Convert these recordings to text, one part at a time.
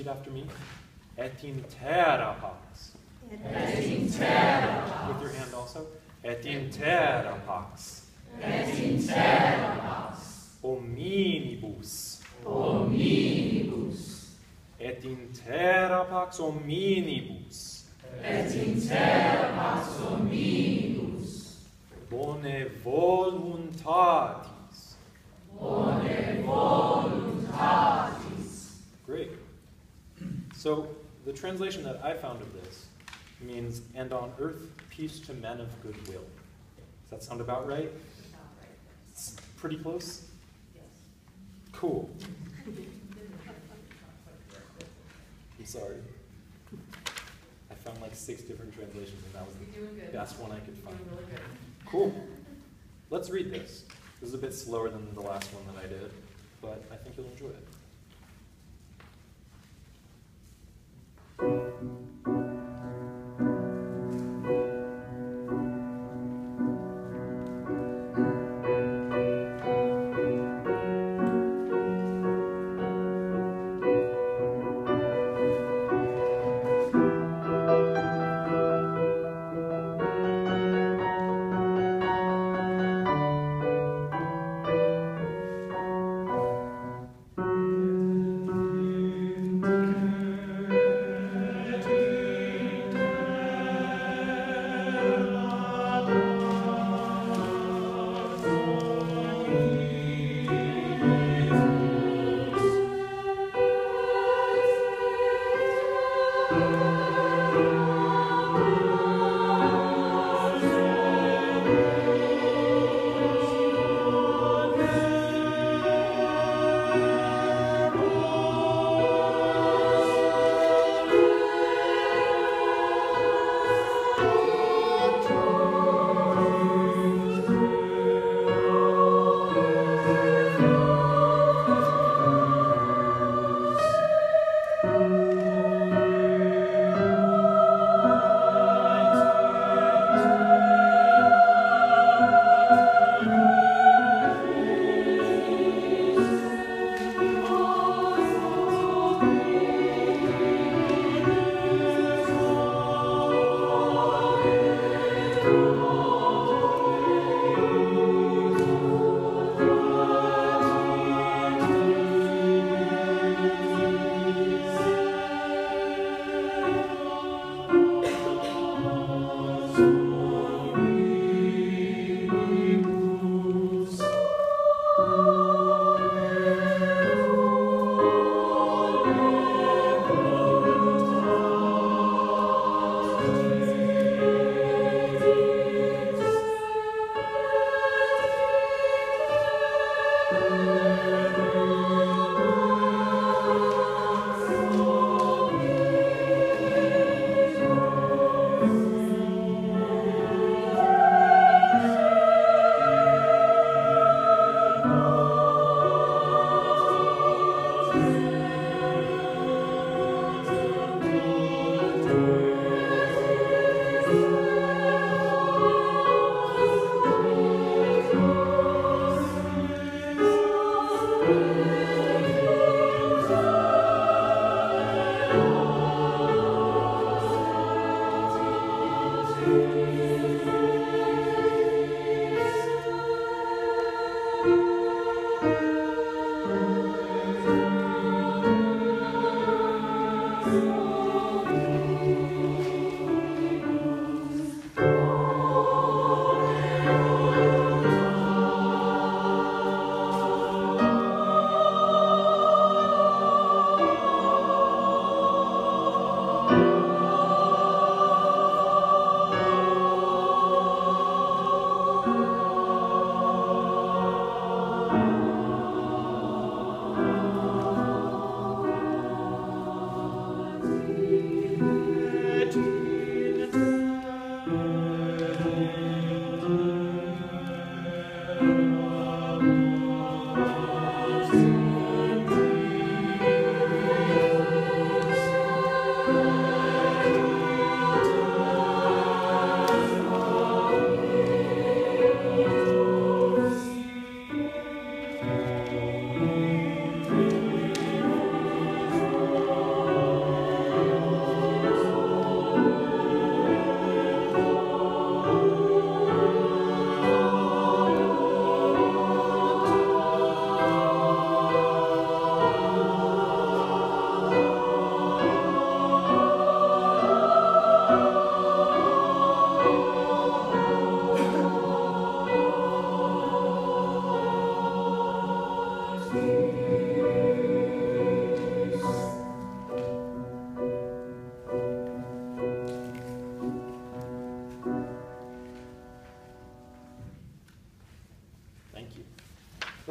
repeat after me. Et in terra pax. Et in terra pax. With your hand also. Et in terra pax. Et in terra pax. Ominibus. Ominibus. Et in terra pax ominibus. Et in terra pax ominibus. Bone voluntatis. So the translation that I found of this means, and on earth peace to men of goodwill. Does that sound about right? It's pretty close? Cool. I'm sorry. I found like six different translations and that was the best one I could find. really. Cool. Let's read this. This is a bit slower than the last one that I did, but I think you'll enjoy it.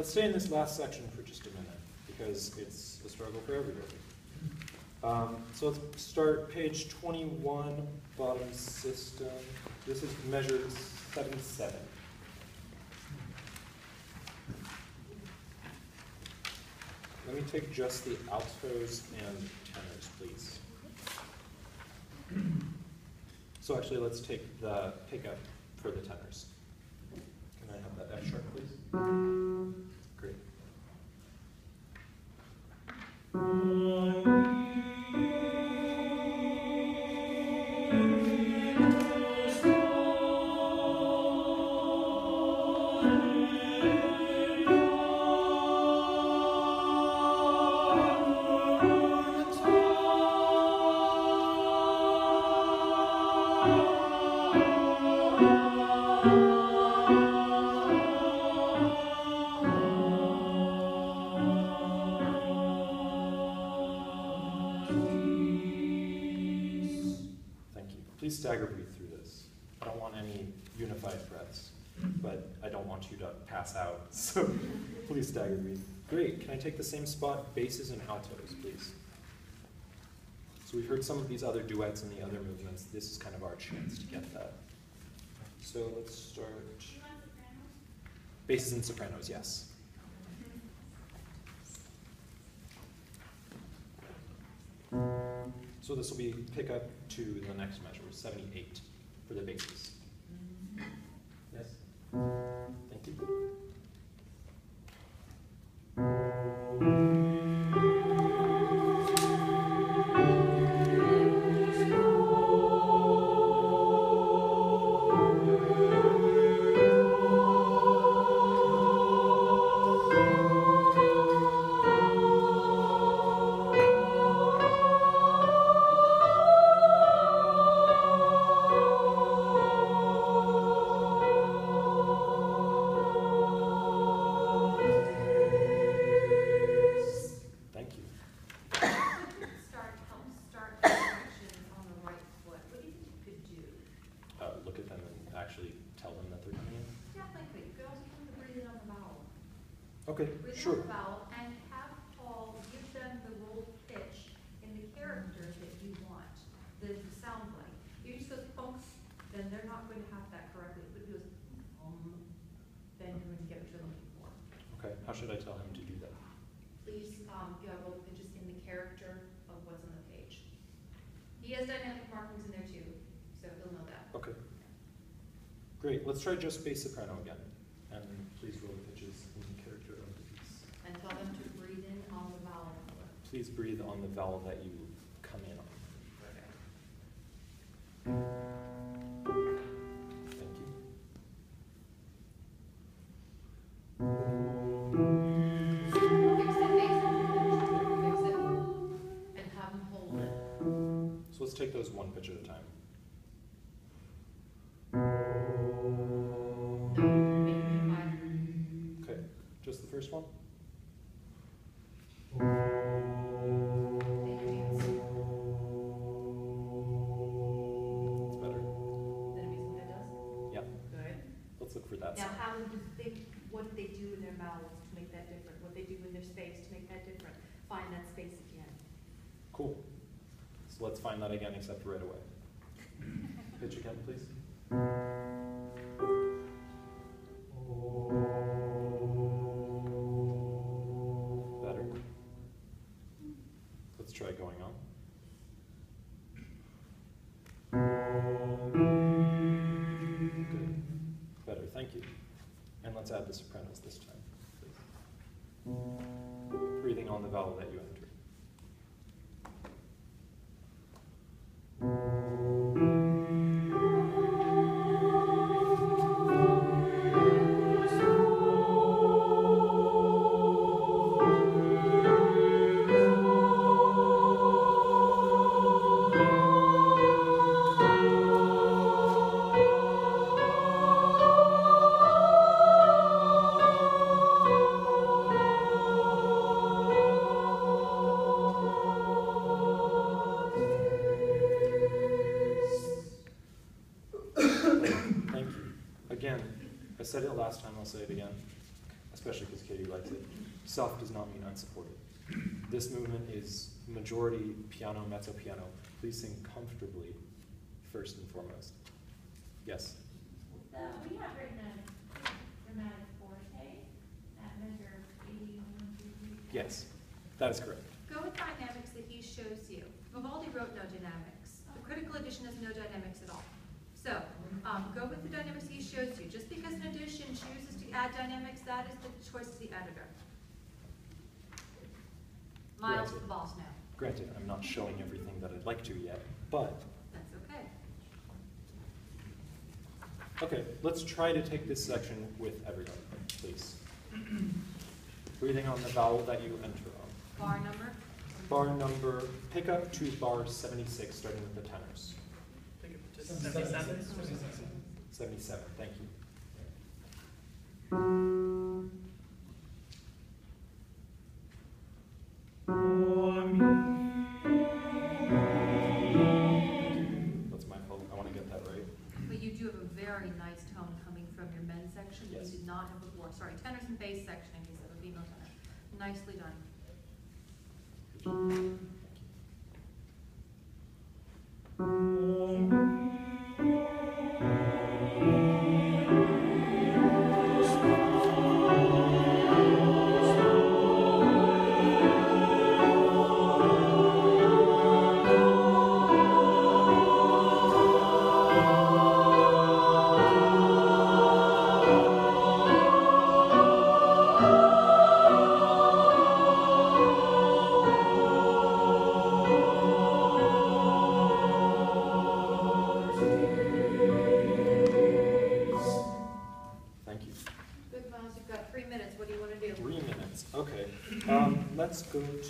Let's stay in this last section for just a minute, because it's a struggle for everybody. Um, so let's start page twenty-one, bottom system. This is measure seventy-seven. Let me take just the altos and tenors, please. So actually, let's take the pickup for the tenors. Stagger breathe through this. I don't want any unified breaths, but I don't want you to pass out, so please stagger breathe. Great, can I take the same spot, basses and altos, please? So we've heard some of these other duets and the other movements. This is kind of our chance to get that. So let's start. Basses and sopranos, yes. So this will be pick up to the next measure, 78 for the basses. Mm-hmm. Yes? Thank you. How should I tell him to do that? Please, um, yeah, roll the pitches in the character of what's on the page. He has dynamic markings in there too, so he'll know that. Okay. Great, let's try just bass soprano again. And please roll the pitches in the character of the piece. And tell them to breathe in on the vowel. Please breathe on the vowel that you let's look for that Now, have them just think what they do in their mouths to make that different, what they do in their space to make that different. Find that space again. Cool. So let's find that again, except right away. Pitch again, please. Better. Let's try going on. Let's add the sopranos this time. Breathing on the vowel that you Soft does not mean unsupported. This movement is majority piano, mezzo piano. Please sing comfortably first and foremost. Yes? We have written a dramatic forte at measure eighty-one, two, three. Yes, that is correct. Go with dynamics that he shows you. Vivaldi wrote no dynamics. The critical edition has no dynamics at all. So, um, go with the dynamics he shows you. Just because an edition chooses to add dynamics, that is the choice of the editor. Miles, Granted. the boss now. Granted, I'm not showing everything that I'd like to yet, but, That's okay. okay, let's try to take this section with everyone, please. Breathing on the vowel that you enter on. Bar number? Bar number, pick up to bar seventy-six, starting with the tenors. Seventy-seven? Seventy-seven, thank you. Very nice tone coming from your men's section that Yes. you did not have before. Sorry, tenors and bass section in case of a female tenor. Nicely done.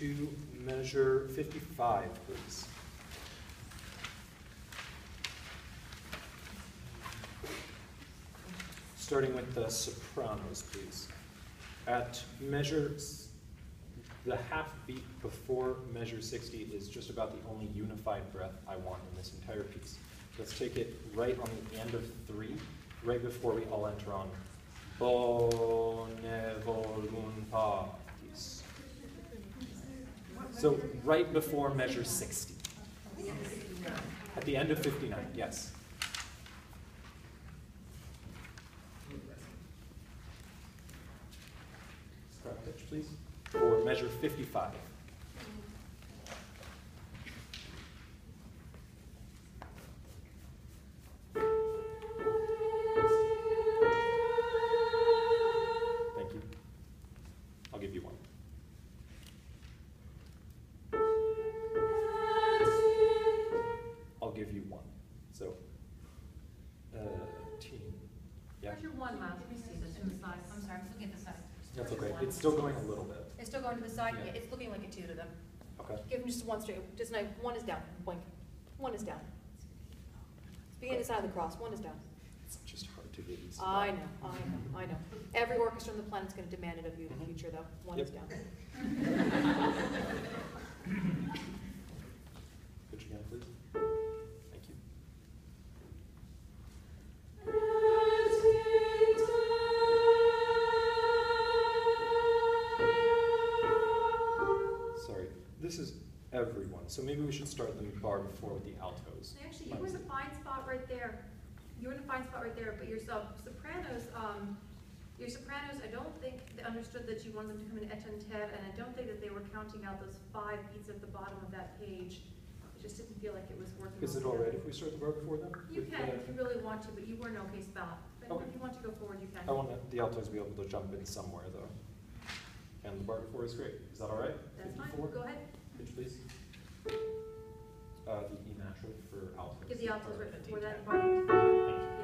To measure fifty-five, please. Starting with the sopranos, please. At measure, s- the half beat before measure sixty is just about the only unified breath I want in this entire piece. Let's take it right on the end of three, right before we all enter on Bonae. So right before measure 60. At the end of 59, yes. Start pitch, please. Or measure 55. That's okay. It's still going a little bit. It's still going to the side? Yeah. Yeah, it's looking like a two to them. Okay. Give them just one straight, just like, one is down, blink. One is down. It's beginning the side of the cross, one is down. It's just hard to get used to. I know, I know, I know. Every orchestra on the planet's gonna demand it of you in the Mhm. future, though. One is down. everyone, so maybe we should start the bar before with the altos. Actually, you were in a fine spot right there. You were in a fine spot right there, but your sop- sopranos, um, your sopranos, I don't think they understood that you wanted them to come in et and tet, and I don't think that they were counting out those five beats at the bottom of that page. It just didn't feel like it was working. Is it all right if we start the bar before them? You With can, the- if you really want to, but you were in okay spot. But Okay. if you want to go forward, you can. I want the altos to be able to jump in somewhere, though. And the bar before is great. Is that all right? That's fine, go ahead. Pitch, please. Uh, the E natural for. Give the altos right before that. Thank you.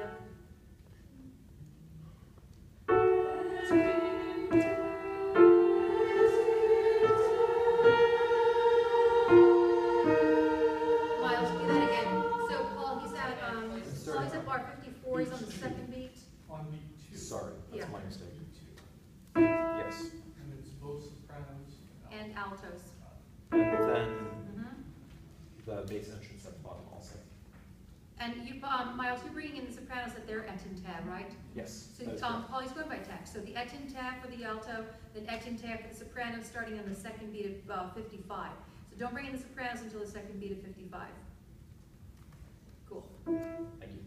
And then Mhm. the bass entrance at the bottom also. And you, um, Miles, you're bringing in the sopranos at their etin tab, right? Yes. So, that is um, correct. Polly's going by tab, so the etin tab for the alto, then etin tab for the soprano, starting on the second beat of, uh, fifty-five. So don't bring in the sopranos until the second beat of fifty-five. Cool. Thank you.